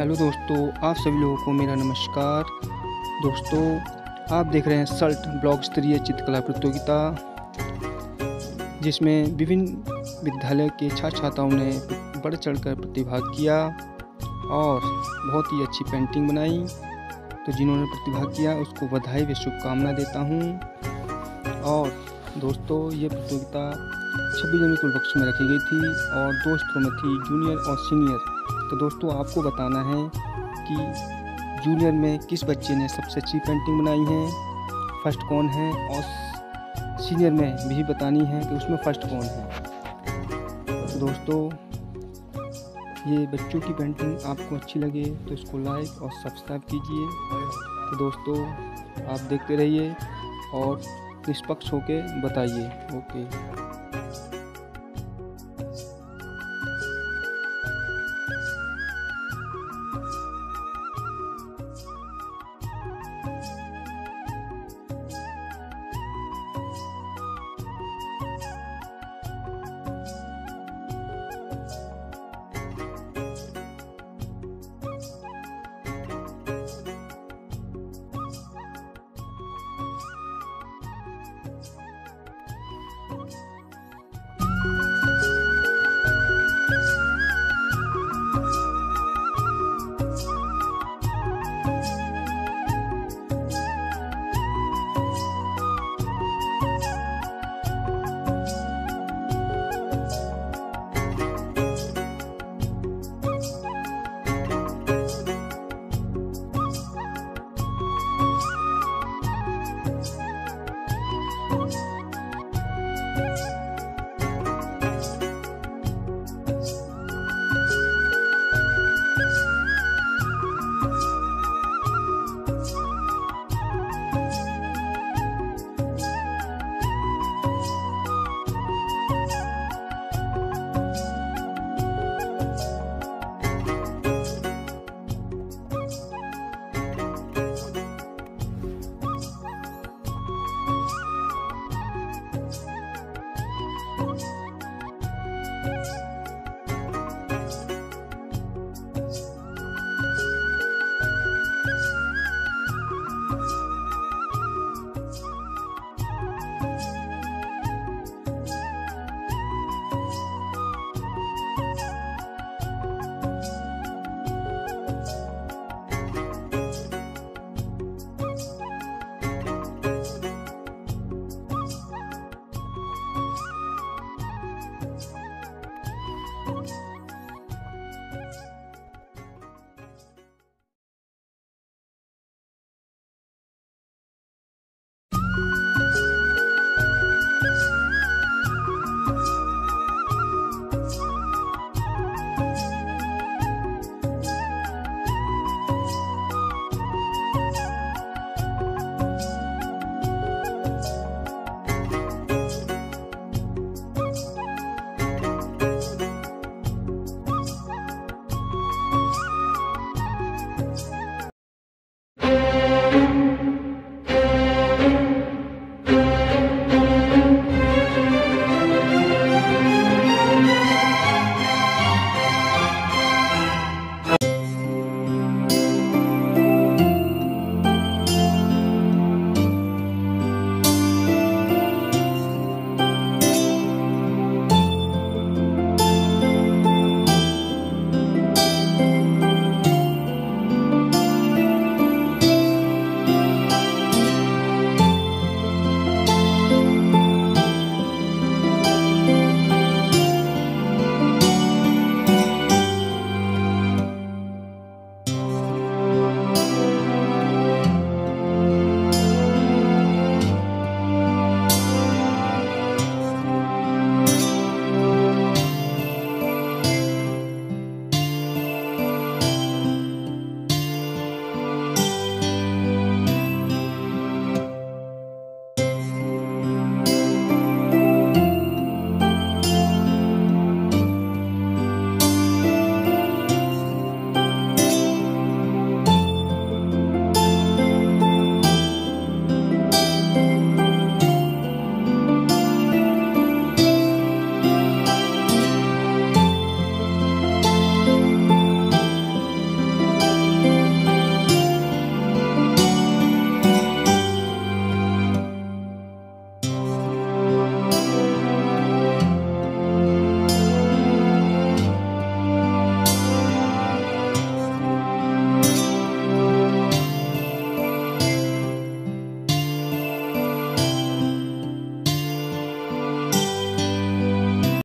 Hello दोस्तों, आप सभी लोगों को मेरा नमस्कार। दोस्तों, आप देख रहे हैं सल्ट ब्लॉक स्तरीय चित्रकला प्रतियोगिता, जिसमें विभिन्न विद्यालय के छात्र छात्राओं ने बढ़ चढ़कर प्रतिभाग किया और बहुत ही अच्छी पेंटिंग बनाई। तो जिन्होंने प्रतिभाग किया, उसको बधाई व शुभकामना देता हूँ। और दोस्तों, ये प्रतियोगिता छब्बीस जनवरी पूर्व पक्ष में रखी गई थी और दो स्तरों में थी जूनियर और सीनियर तो दोस्तों, आपको बताना है कि जूनियर में किस बच्चे ने सबसे अच्छी पेंटिंग बनाई है? फ़र्स्ट कौन है? और सीनियर में भी बतानी है कि उसमें फ़र्स्ट कौन है। तो दोस्तों, ये बच्चों की पेंटिंग आपको अच्छी लगे तो इसको लाइक और सब्सक्राइब कीजिए। तो दोस्तों, आप देखते रहिए और निष्पक्ष होके बताइए। ओके